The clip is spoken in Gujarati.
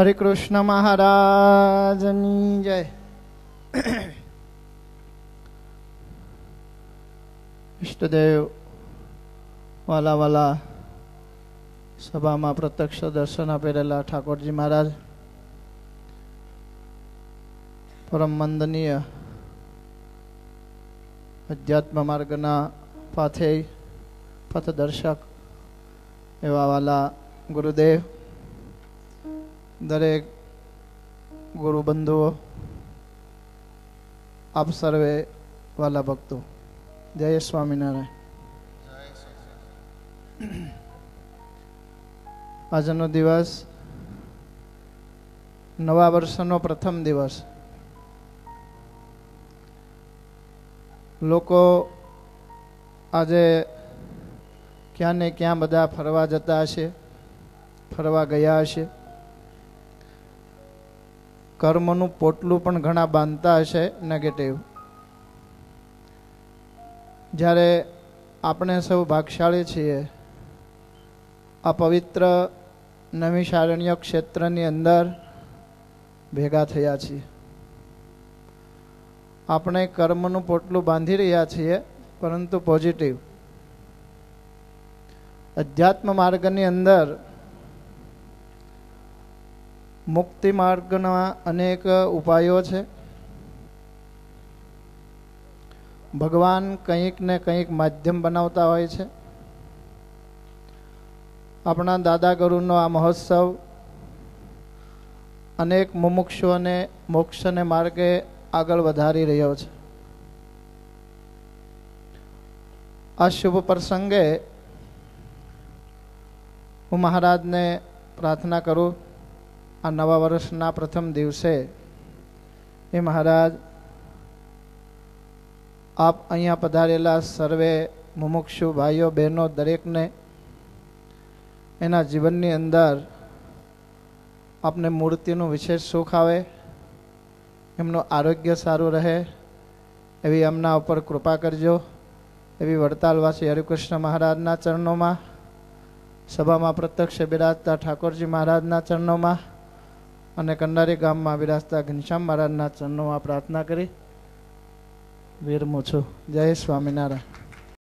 હરે કૃષ્ણ મહારાજની જય. ઇષ્ટદેવ વાલા વાલા સભામાં પ્રત્યક્ષ દર્શન આપેલા ઠાકોરજી મહારાજ. પરમ વંદનીય અધ્યાત્મ માર્ગના પાથેય, પથદર્શક એવા વાલા ગુરુદેવ. દરેક ગુરુ બંધુઓ, આપ સર્વે વાલા ભક્તો, જય સ્વામિનારાયણ. આજનો દિવસ નવા વર્ષનો પ્રથમ દિવસ. લોકો આજે ક્યાં ને ક્યાં બધા ફરવા જતા હશે, ફરવા ગયા હશે. કર્મનું પોટલું પણ ઘણા બાંધતા હશે નેગેટિવ જ્યારે આપણે સૌ ભાગશાળી છીએ, આ પવિત્ર નવીશારણ્ય ક્ષેત્રની અંદર ભેગા થયા છીએ. આપણે કર્મનું પોટલું બાંધી રહ્યા છીએ, પરંતુ પોઝિટિવ અધ્યાત્મ માર્ગની અંદર મુક્તિ માર્ગના અનેક ઉપાયો છે. ભગવાન કંઈક ને કંઈક માધ્યમ બનાવતા હોય છે. આપણા દાદા ગુરુનો આ મહોત્સવ અનેક મુમુક્ષુઓને મોક્ષને માર્ગે આગળ વધારી રહ્યો છે. આ શુભ પ્રસંગે હું મહારાજને પ્રાર્થના કરું આ નવા વર્ષના પ્રથમ દિવસે એ મહારાજ આપ અહીંયા પધારેલા સર્વે મુમુક્ષુ, ભાઈઓ, બહેનો, દરેકને એના જીવનની અંદર આપને મૂર્તિનું વિશેષ સુખ આવે, એમનું આરોગ્ય સારું રહે, એવી એમના ઉપર કૃપા કરજો. એવી વડતાલવાસી હરિકૃષ્ણ મહારાજના ચરણોમાં, સભામાં પ્રત્યક્ષ બિરાજતા ઠાકોરજી મહારાજના ચરણોમાં અને કંડારી ગામમાં બિરાજતા ઘનશ્યામ મહારાજના ચરણોમાં પ્રાર્થના કરી. વિરમું છું. જય સ્વામિનારાયણ.